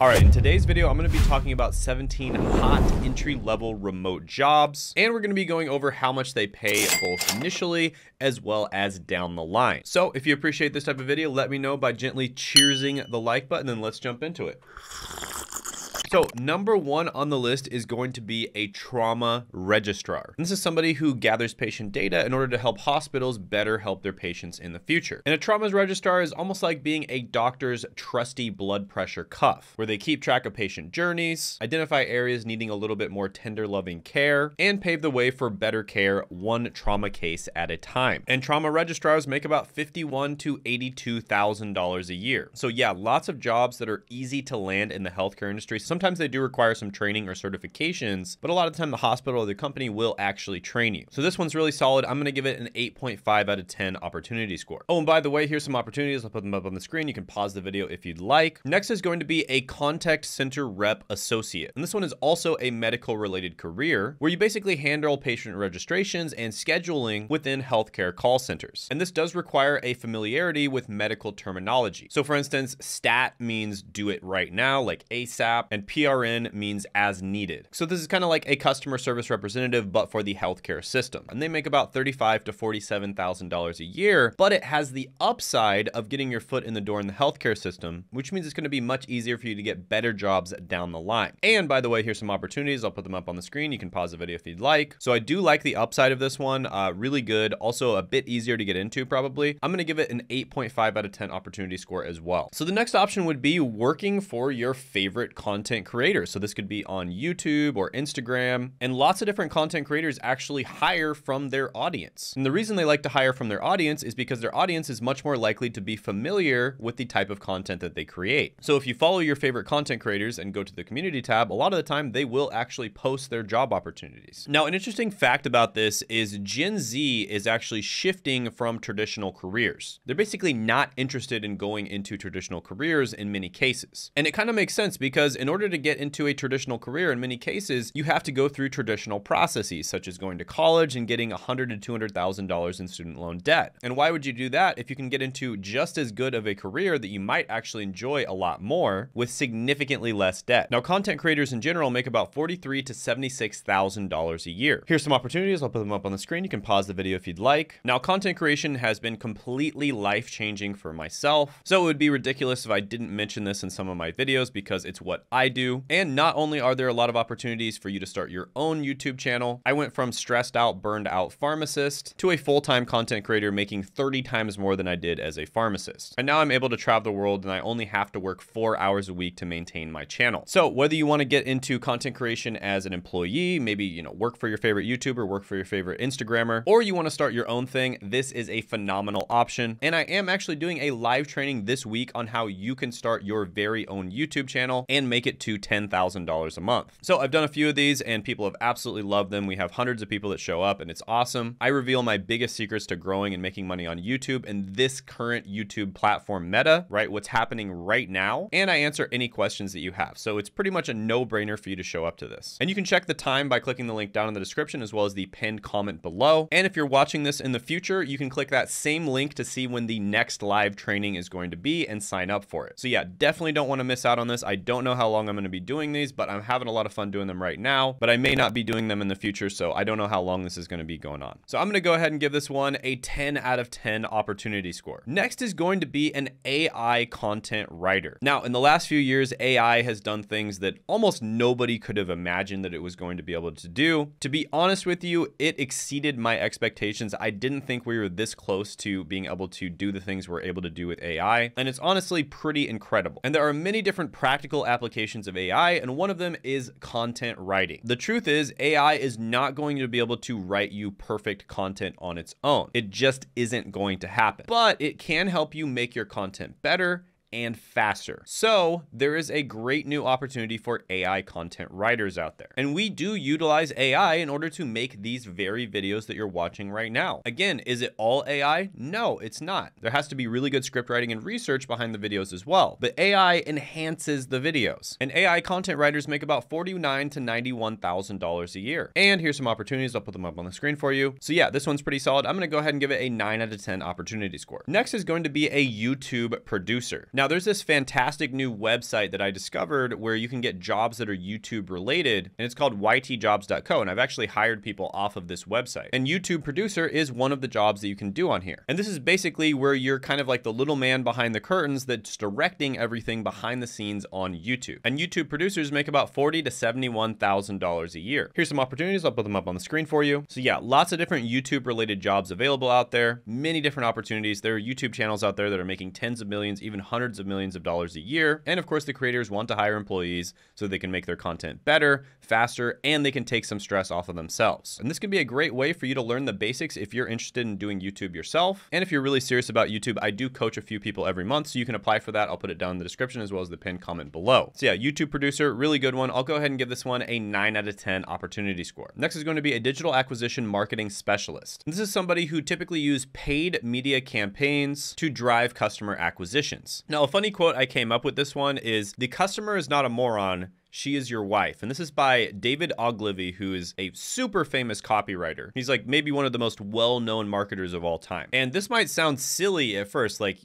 All right, in today's video, I'm going to be talking about 17 hot entry-level remote jobs, and we're going to be going over how much they pay both initially as well as down the line. So if you appreciate this type of video, let me know by gently cheersing the like button, and let's jump into it. So number one on the list is going to be a trauma registrar. This is somebody who gathers patient data in order to help hospitals better help their patients in the future. And a trauma registrar is almost like being a doctor's trusty blood pressure cuff, where they keep track of patient journeys, identify areas needing a little bit more tender loving care, and pave the way for better care one trauma case at a time. And trauma registrars make about fifty-one to $82,000 a year. So yeah, lots of jobs that are easy to land in the healthcare industry. Sometimes Sometimes they do require some training or certifications, but a lot of the time the hospital or the company will actually train you. So this one's really solid. I'm going to give it an 8.5 out of 10 opportunity score. Oh, and by the way, here's some opportunities. I'll put them up on the screen. You can pause the video if you'd like. Next is going to be a contact center rep associate. And this one is also a medical related career where you basically handle patient registrations and scheduling within healthcare call centers. And this does require a familiarity with medical terminology. So for instance, stat means do it right now, like ASAP, and PRN means as needed. So this is kind of like a customer service representative, but for the healthcare system. And they make about 35 to $47,000 a year, but it has the upside of getting your foot in the door in the healthcare system, which means it's going to be much easier for you to get better jobs down the line. And by the way, here's some opportunities. I'll put them up on the screen. You can pause the video if you'd like. So I do like the upside of this one. Uh, really good. Also a bit easier to get into probably. I'm going to give it an 8.5 out of 10 opportunity score as well. So the next option would be working for your favorite content content creators. So this could be on YouTube or Instagram. And lots of different content creators actually hire from their audience. And the reason they like to hire from their audience is because their audience is much more likely to be familiar with the type of content that they create. So if you follow your favorite content creators and go to the community tab, a lot of the time they will actually post their job opportunities. Now, an interesting fact about this is Gen Z is actually shifting from traditional careers. They're basically not interested in going into traditional careers in many cases. And it kind of makes sense because in order to to get into a traditional career, in many cases, you have to go through traditional processes, such as going to college and getting 100 to $200,000 in student loan debt. And why would you do that if you can get into just as good of a career that you might actually enjoy a lot more with significantly less debt? Now, content creators in general make about 43 to $76,000 a year. Here's some opportunities. I'll put them up on the screen. You can pause the video if you'd like. Now, content creation has been completely life-changing for myself. So it would be ridiculous if I didn't mention this in some of my videos because it's what I do and not only are there a lot of opportunities for you to start your own YouTube channel, I went from stressed out, burned out pharmacist to a full-time content creator making 30 times more than I did as a pharmacist. And now I'm able to travel the world and I only have to work four hours a week to maintain my channel. So whether you want to get into content creation as an employee, maybe, you know, work for your favorite YouTuber, work for your favorite Instagrammer, or you want to start your own thing, this is a phenomenal option. And I am actually doing a live training this week on how you can start your very own YouTube channel and make it to $10,000 a month. So I've done a few of these and people have absolutely loved them. We have hundreds of people that show up and it's awesome. I reveal my biggest secrets to growing and making money on YouTube and this current YouTube platform meta, right? What's happening right now. And I answer any questions that you have. So it's pretty much a no brainer for you to show up to this. And you can check the time by clicking the link down in the description as well as the pinned comment below. And if you're watching this in the future, you can click that same link to see when the next live training is going to be and sign up for it. So yeah, definitely don't want to miss out on this. I don't know how long I'm going to be doing these, but I'm having a lot of fun doing them right now, but I may not be doing them in the future, so I don't know how long this is going to be going on. So I'm going to go ahead and give this one a 10 out of 10 opportunity score. Next is going to be an AI content writer. Now, in the last few years, AI has done things that almost nobody could have imagined that it was going to be able to do. To be honest with you, it exceeded my expectations. I didn't think we were this close to being able to do the things we're able to do with AI, and it's honestly pretty incredible. And there are many different practical applications of of AI, and one of them is content writing. The truth is, AI is not going to be able to write you perfect content on its own. It just isn't going to happen. But it can help you make your content better and faster. So there is a great new opportunity for AI content writers out there. And we do utilize AI in order to make these very videos that you're watching right now. Again, is it all AI? No, it's not. There has to be really good script writing and research behind the videos as well. But AI enhances the videos. And AI content writers make about $49 to $91,000 a year. And here's some opportunities. I'll put them up on the screen for you. So yeah, this one's pretty solid. I'm gonna go ahead and give it a 9 out of 10 opportunity score. Next is going to be a YouTube producer. Now, Now, there's this fantastic new website that I discovered where you can get jobs that are YouTube related, and it's called ytjobs.co. And I've actually hired people off of this website. And YouTube producer is one of the jobs that you can do on here. And this is basically where you're kind of like the little man behind the curtains that's directing everything behind the scenes on YouTube. And YouTube producers make about forty to seventy-one thousand dollars a year. Here's some opportunities. I'll put them up on the screen for you. So yeah, lots of different YouTube related jobs available out there. Many different opportunities. There are YouTube channels out there that are making tens of millions, even hundreds of millions of dollars a year. And of course, the creators want to hire employees so they can make their content better, faster, and they can take some stress off of themselves. And this can be a great way for you to learn the basics if you're interested in doing YouTube yourself. And if you're really serious about YouTube, I do coach a few people every month, so you can apply for that. I'll put it down in the description as well as the pinned comment below. So yeah, YouTube producer, really good one. I'll go ahead and give this one a 9 out of 10 opportunity score. Next is going to be a digital acquisition marketing specialist. This is somebody who typically use paid media campaigns to drive customer acquisitions. Now, a funny quote I came up with this one is the customer is not a moron, she is Your Wife. And this is by David Ogilvy, who is a super famous copywriter. He's like maybe one of the most well known marketers of all time. And this might sound silly at first, like,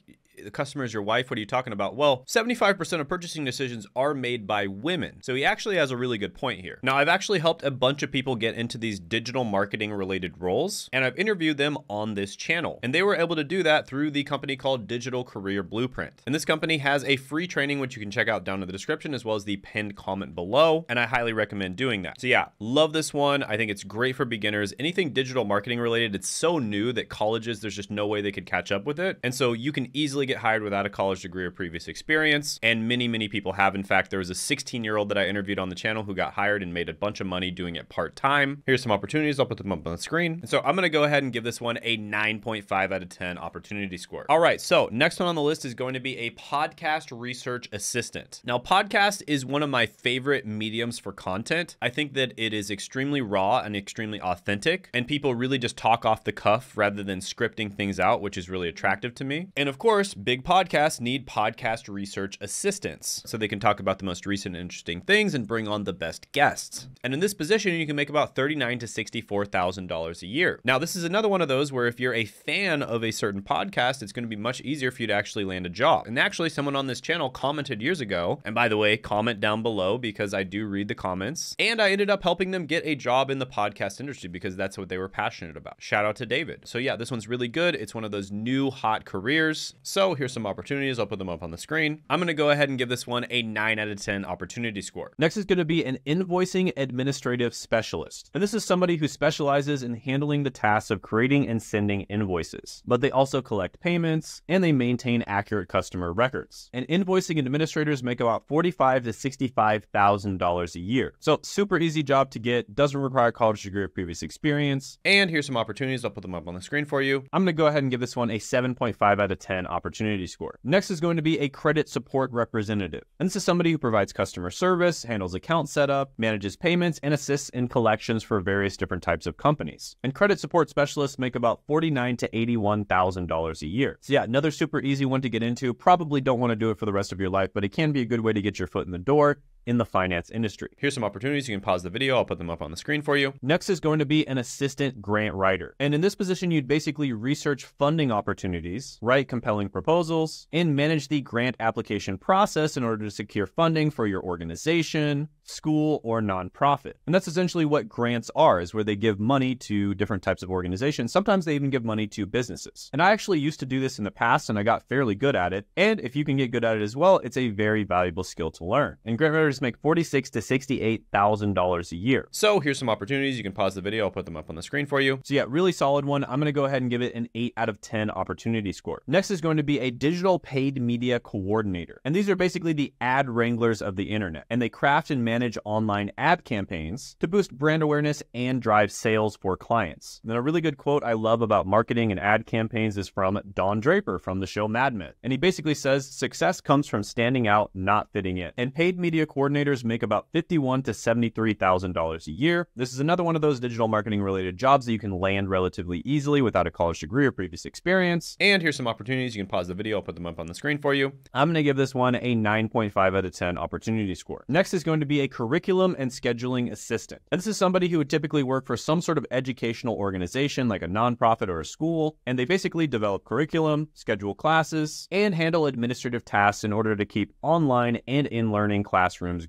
the customer is your wife. What are you talking about? Well, 75% of purchasing decisions are made by women. So he actually has a really good point here. Now, I've actually helped a bunch of people get into these digital marketing related roles, and I've interviewed them on this channel. And they were able to do that through the company called Digital Career Blueprint. And this company has a free training, which you can check out down in the description, as well as the pinned comment below. And I highly recommend doing that. So yeah, love this one. I think it's great for beginners. Anything digital marketing related, it's so new that colleges, there's just no way they could catch up with it. And so you can easily get hired without a college degree or previous experience. And many, many people have. In fact, there was a 16 year old that I interviewed on the channel who got hired and made a bunch of money doing it part time. Here's some opportunities. I'll put them up on the screen. And so I'm going to go ahead and give this one a 9.5 out of 10 opportunity score. All right. So next one on the list is going to be a podcast research assistant. Now, podcast is one of my favorite mediums for content. I think that it is extremely raw and extremely authentic, and people really just talk off the cuff rather than scripting things out, which is really attractive to me. And of course, big podcasts need podcast research assistants so they can talk about the most recent interesting things and bring on the best guests. And in this position, you can make about thirty-nine to sixty-four thousand dollars a year. Now, this is another one of those where if you're a fan of a certain podcast, it's going to be much easier for you to actually land a job. And actually, someone on this channel commented years ago, and by the way, comment down below because I do read the comments. And I ended up helping them get a job in the podcast industry because that's what they were passionate about. Shout out to David. So yeah, this one's really good. It's one of those new hot careers. So here's some opportunities. I'll put them up on the screen. I'm going to go ahead and give this one a 9 out of 10 opportunity score. Next is going to be an invoicing administrative specialist. And this is somebody who specializes in handling the tasks of creating and sending invoices. But they also collect payments and they maintain accurate customer records. And invoicing administrators make about $45 to $65,000 a year. So super easy job to get, doesn't require a college degree or previous experience. And here's some opportunities. I'll put them up on the screen for you. I'm going to go ahead and give this one a 7.5 out of 10 opportunity score. Next is going to be a credit support representative. And this is somebody who provides customer service, handles account setup, manages payments, and assists in collections for various different types of companies. And credit support specialists make about $49 to $81,000 a year. So yeah, another super easy one to get into. Probably don't want to do it for the rest of your life, but it can be a good way to get your foot in the door in the finance industry. Here's some opportunities. You can pause the video. I'll put them up on the screen for you. Next is going to be an assistant grant writer. And in this position, you'd basically research funding opportunities, write compelling proposals, and manage the grant application process in order to secure funding for your organization, school, or nonprofit. And that's essentially what grants are, is where they give money to different types of organizations. Sometimes they even give money to businesses. And I actually used to do this in the past and I got fairly good at it. And if you can get good at it as well, it's a very valuable skill to learn. And grant writers make forty-six to sixty-eight thousand dollars a year. So here's some opportunities. You can pause the video. I'll put them up on the screen for you. So yeah, really solid one. I'm gonna go ahead and give it an eight out of ten opportunity score. Next is going to be a digital paid media coordinator, and these are basically the ad wranglers of the internet, and they craft and manage online ad campaigns to boost brand awareness and drive sales for clients. And then a really good quote I love about marketing and ad campaigns is from Don Draper from the show Mad Men, and he basically says success comes from standing out, not fitting in. And paid media coordinators make about fifty-one to seventy-three thousand dollars a year. This is another one of those digital marketing related jobs that you can land relatively easily without a college degree or previous experience. And here's some opportunities. You can pause the video. I'll put them up on the screen for you. I'm going to give this one a 9.5 out of 10 opportunity score. Next is going to be a curriculum and scheduling assistant. And this is somebody who would typically work for some sort of educational organization like a nonprofit or a school, and they basically develop curriculum, schedule classes, and handle administrative tasks in order to keep online and in learning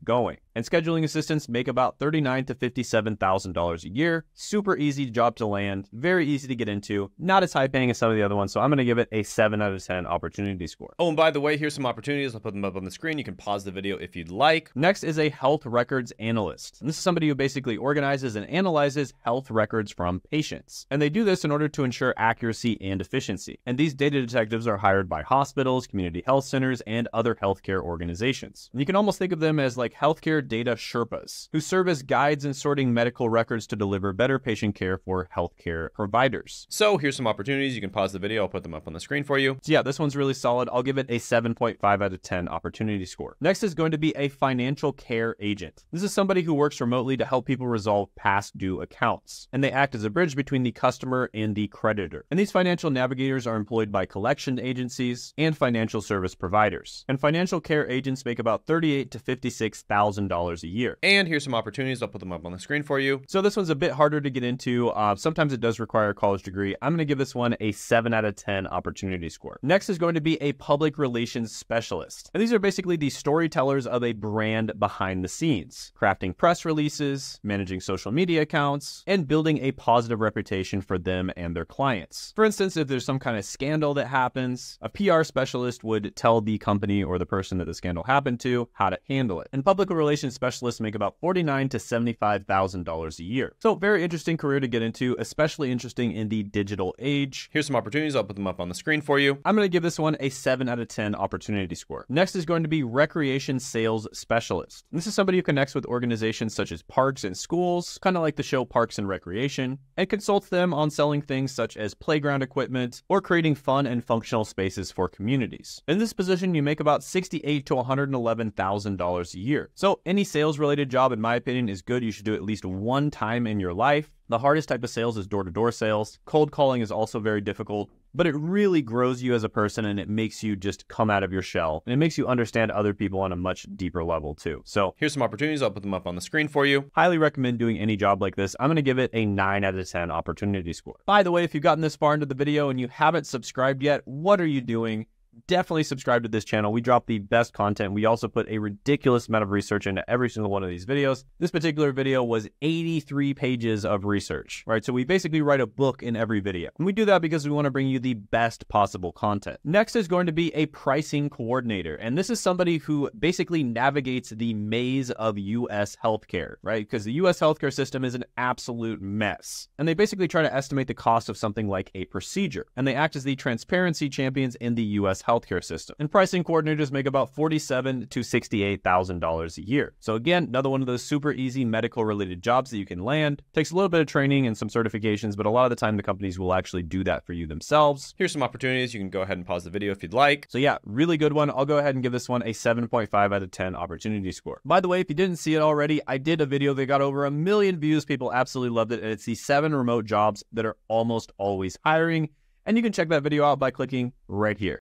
going. And scheduling assistants make about $39 to $57,000 a year. Super easy job to land, very easy to get into, not as high paying as some of the other ones. So I'm going to give it a 7 out of 10 opportunity score. Oh, and by the way, here's some opportunities. I'll put them up on the screen. You can pause the video if you'd like. Next is a health records analyst. And this is somebody who basically organizes and analyzes health records from patients. And they do this in order to ensure accuracy and efficiency. And these data detectives are hired by hospitals, community health centers, and other healthcare organizations. And you can almost think of them as like healthcare data Sherpas, who serve as guides in sorting medical records to deliver better patient care for healthcare providers. So here's some opportunities. You can pause the video. I'll put them up on the screen for you. So yeah, this one's really solid. I'll give it a 7.5 out of 10 opportunity score. Next is going to be a financial care agent. This is somebody who works remotely to help people resolve past due accounts, and they act as a bridge between the customer and the creditor. And these financial navigators are employed by collection agencies and financial service providers. And financial care agents make about 38 to $56,000 a year. And here's some opportunities. I'll put them up on the screen for you. So this one's a bit harder to get into. Uh, sometimes it does require a college degree. I'm going to give this one a 7 out of 10 opportunity score. Next is going to be a public relations specialist. And these are basically the storytellers of a brand behind the scenes, crafting press releases, managing social media accounts, and building a positive reputation for them and their clients. For instance, if there's some kind of scandal that happens, a PR specialist would tell the company or the person that the scandal happened to how to handle it. And public relations specialists make about 49 to $75,000 a year. So very interesting career to get into, especially interesting in the digital age. Here's some opportunities. I'll put them up on the screen for you. I'm going to give this one a 7 out of 10 opportunity score. Next is going to be recreation sales specialist. This is somebody who connects with organizations such as parks and schools, kind of like the show Parks and Recreation, and consults them on selling things such as playground equipment or creating fun and functional spaces for communities. In this position, you make about 68 to $111,000 a year. So any sales related job, in my opinion, is good. You should do at least one time in your life. The hardest type of sales is door to door sales. Cold calling is also very difficult, but it really grows you as a person and it makes you just come out of your shell and it makes you understand other people on a much deeper level too. So here's some opportunities. I'll put them up on the screen for you. Highly recommend doing any job like this. I'm going to give it a 9 out of 10 opportunity score. By the way, if you've gotten this far into the video and you haven't subscribed yet, what are you doing? Definitely subscribe to this channel. We drop the best content. We also put a ridiculous amount of research into every single one of these videos. This particular video was 83 pages of research, right? So we basically write a book in every video. And we do that because we want to bring you the best possible content. Next is going to be a pricing coordinator. And this is somebody who basically navigates the maze of US healthcare, right? Because the US healthcare system is an absolute mess. And they basically try to estimate the cost of something like a procedure. And they act as the transparency champions in the Healthcare system. And pricing coordinators make about 47 to $68,000 a year. So again, another one of those super easy medical related jobs that you can land. Takes a little bit of training and some certifications, but a lot of the time the companies will actually do that for you themselves. Here's some opportunities. You can go ahead and pause the video if you'd like. So yeah, really good one. I'll go ahead and give this one a 7.5 out of 10 opportunity score. By the way, if you didn't see it already, I did a video that got over a million views. People absolutely loved it. And it's the seven remote jobs that are almost always hiring. And you can check that video out by clicking right here.